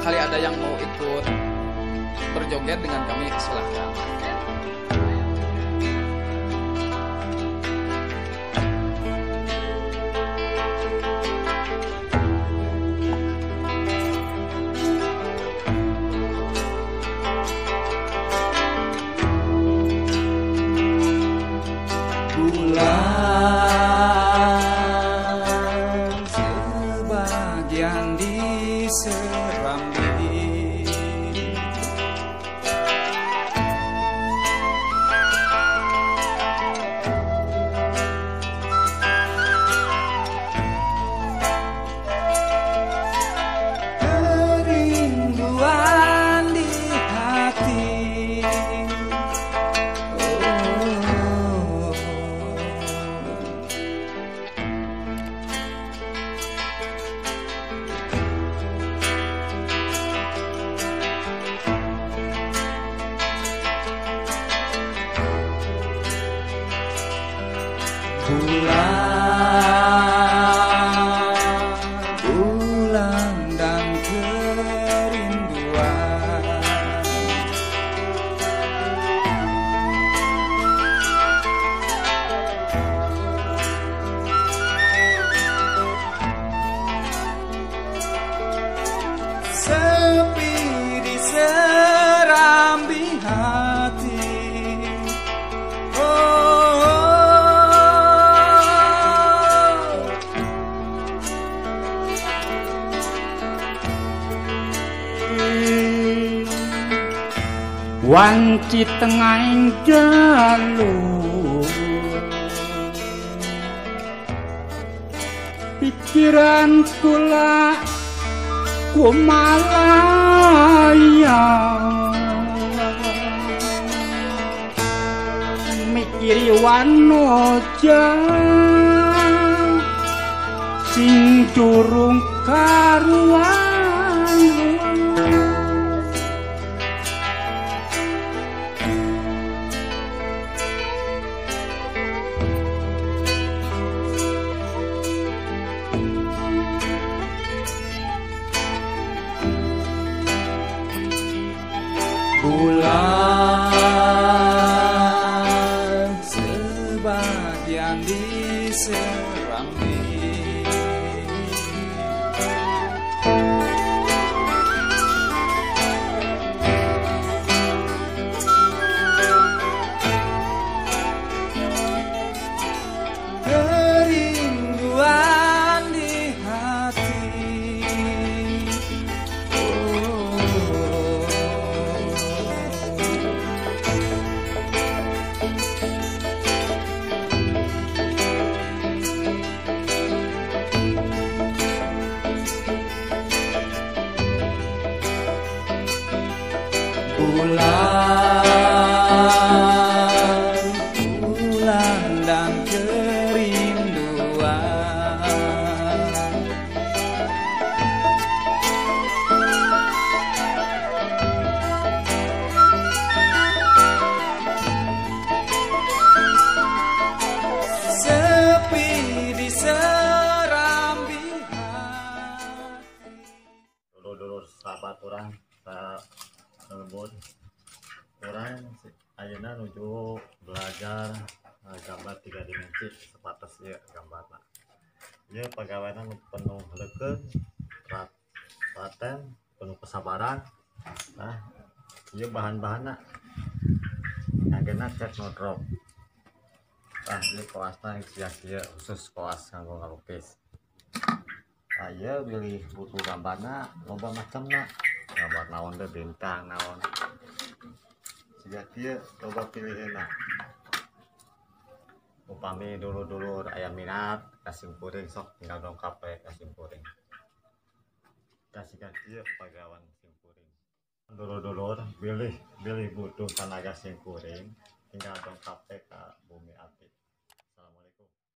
barangkali ada yang mau ikut berjoget dengan kami silahkan sebagian di pulang Wanci tengah jalur. Pikiran kula kumalaya Mikiri wanoja. Sing durung karuan orang tak lembut. Orang ayeuna nuju belajar eh, gambar tiga dimensi sepatas ya gambar lah ya pegawainya penuh leken paten penuh kesabaran nah iya bahan-bahannya ngagena cat no drop. Ah ini koasnya sia-sia khusus koas nganggo ngalukis. Saya pilih butuh gambarnya loba macam nak gambar naon deh bintang naon. Sejak dia coba pilih enak. Upami dulu-dulu ayam minat kasih kuring sok tinggal dongkap we kasih kuring kasih dia pagawan sim kuring dulu-dulu pilih pilih butuh tenaga sim kuring tinggal dongkap ke bumi atas